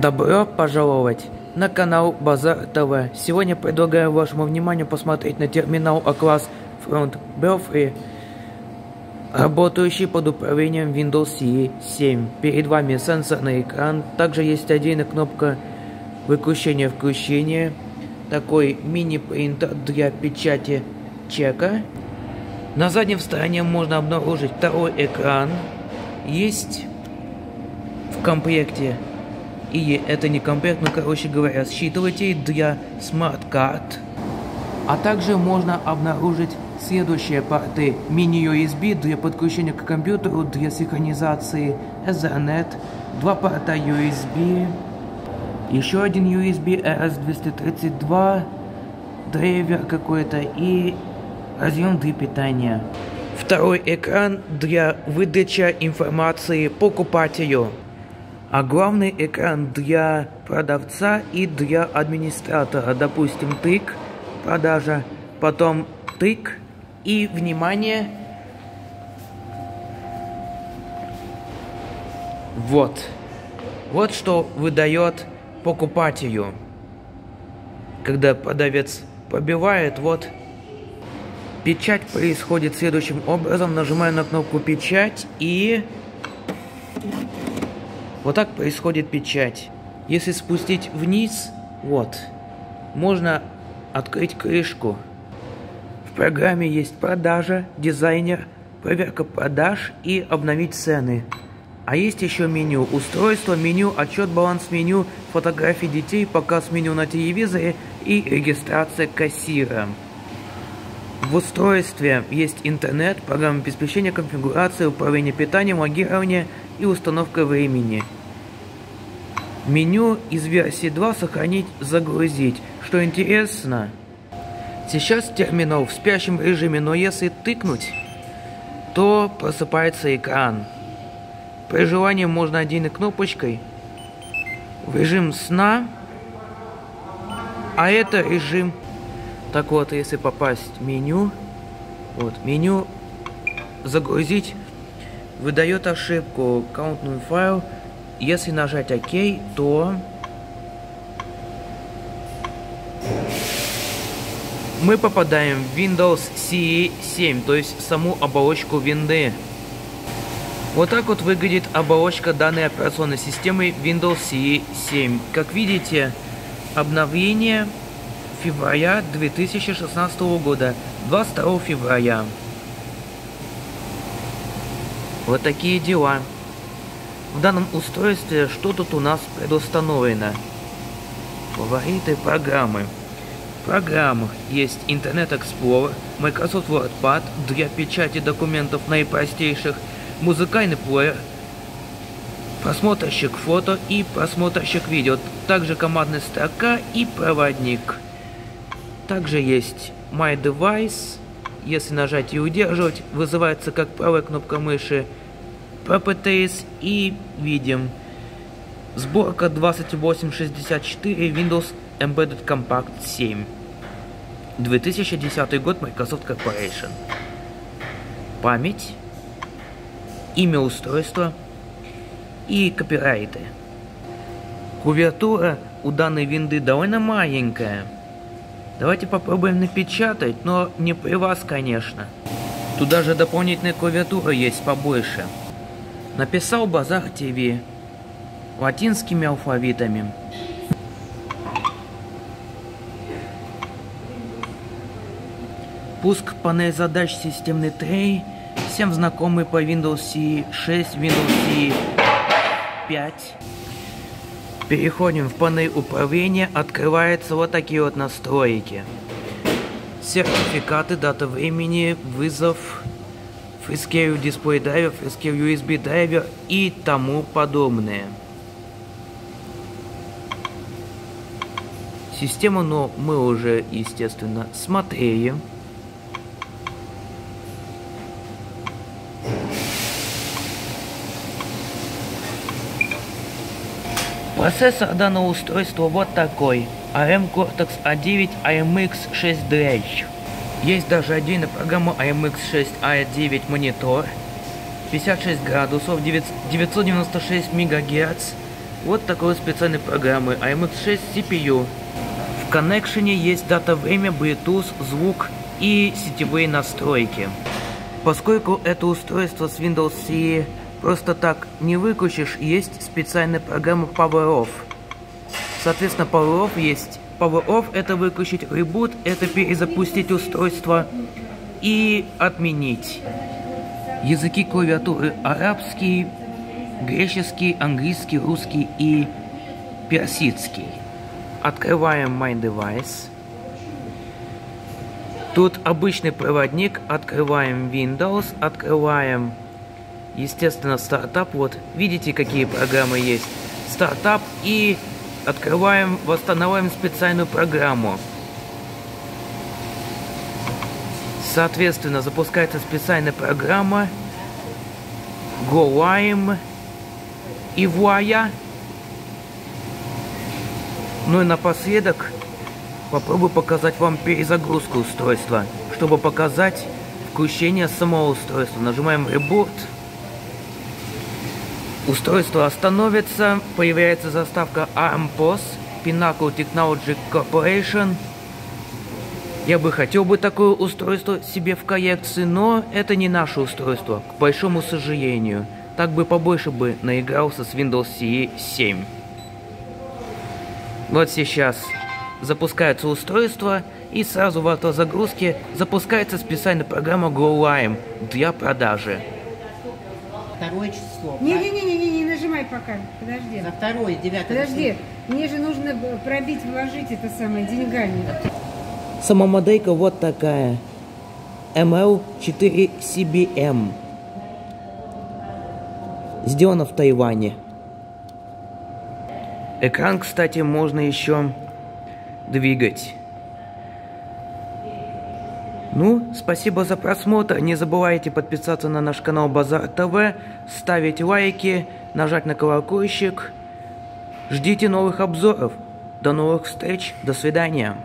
Добро пожаловать на канал Базар ТВ. Сегодня предлагаю вашему вниманию посмотреть на терминал А-класс Front Belfry, работающий под управлением Windows CE 7. Перед вами сенсорный экран, также есть отдельная кнопка выключения-включения, такой мини-принтер для печати чека. На задней стороне можно обнаружить второй экран. Есть в комплекте и это не комплект, но, короче говоря, считыватель для смарт-карт. А также можно обнаружить следующие порты mini-USB для подключения к компьютеру для синхронизации Ethernet, два порта USB, еще один USB RS-232, драйвер какой-то и разъем для питания. Второй экран для выдачи информации покупателю а главный экран для продавца и для администратора. Допустим, тык, продажа, потом тык и, внимание, вот. Вот что выдает покупателю. Когда продавец побивает, вот печать происходит следующим образом. Нажимаю на кнопку печать и вот так происходит печать. Если спустить вниз, вот, можно открыть крышку. В программе есть продажа, дизайнер, проверка продаж и обновить цены. А есть еще меню. Устройство, меню, отчет, баланс меню, фотографии детей, показ меню на телевизоре и регистрация кассира. В устройстве есть интернет, программа обеспечения, конфигурация, управление питанием, логирование и установка времени. Меню из версии 2 сохранить, загрузить. Что интересно, сейчас терминал в спящем режиме, но если тыкнуть, то просыпается экран. При желании можно отдельной кнопочкой в режим сна, а это режим... Так вот, если попасть в меню, вот, меню загрузить, выдает ошибку, countный файл, если нажать ОК, то мы попадаем в Windows CE 7, то есть саму оболочку винды. Вот так вот выглядит оболочка данной операционной системы Windows CE 7. Как видите, обновление февраля 2016 года, 22 февраля. Вот такие дела. В данном устройстве что тут у нас предустановлено? Фавориты программы. В есть Internet Explorer, Microsoft WordPad для печати документов наипростейших, музыкальный плеер, просмотрщик фото и просмотрщик видео, также командная строка и проводник. Также есть My Device, если нажать и удерживать, вызывается как правая кнопка мыши Properties и видим сборка 2864 Windows Embedded Compact 7 2010 год Microsoft Corporation память имя устройства и копирайты Кувертура у данной винды довольно маленькая. Давайте попробуем напечатать, но не при вас, конечно. Туда же дополнительная клавиатура есть побольше. Написал Базар ТВ латинскими алфавитами. Пуск панель задач системный трей, всем знакомый по Windows CE 6, Windows CE 5. Переходим в панель управления, открываются вот такие вот настройки. Сертификаты, дата времени, вызов, FreeScale Display Driver, FreeScale USB Driver и тому подобное. Систему, но мы уже, естественно, смотрели. Процессор данного устройства вот такой. ARM Cortex A9 AMX 6DH. Есть даже отдельная программа AMX6A9 монитор. 56 градусов, 996 мегагерц, вот такой специальной программы AMX6 CPU. В коннекшене есть дата, время, Bluetooth, звук и сетевые настройки. Поскольку это устройство с Windows CE просто так не выключишь, есть специальная программа Power Off. Соответственно, Power Off есть. Power Off это выключить, Reboot это перезапустить устройство и отменить. Языки клавиатуры арабский, греческий, английский, русский и персидский. Открываем My Device. Тут обычный проводник, открываем Windows, открываем, естественно, стартап. Вот, видите, какие программы есть. Стартап и открываем, восстанавливаем специальную программу. Соответственно, запускается специальная программа GoLime и Вуая. Ну и напоследок попробую показать вам перезагрузку устройства, чтобы показать включение самого устройства. Нажимаем Reboot. Устройство остановится, появляется заставка ARM-POS, Pinnacle Technology Corporation. Я бы хотел бы такое устройство себе в коллекции, но это не наше устройство, к большому сожалению. Так бы побольше бы наигрался с Windows CE 7. Вот сейчас запускается устройство, и сразу в автозагрузке запускается специальная программа GoLime для продажи второе число. Не-не-не, не нажимай пока, подожди. За второе, девятое. Подожди, мне же нужно пробить, вложить это самое деньгами. Сама моделька вот такая. ML4CBM. Сделана в Тайване. Экран, кстати, можно еще двигать. Ну, спасибо за просмотр. Не забывайте подписаться на наш канал Базар ТВ, ставить лайки, нажать на колокольчик. Ждите новых обзоров. До новых встреч. До свидания.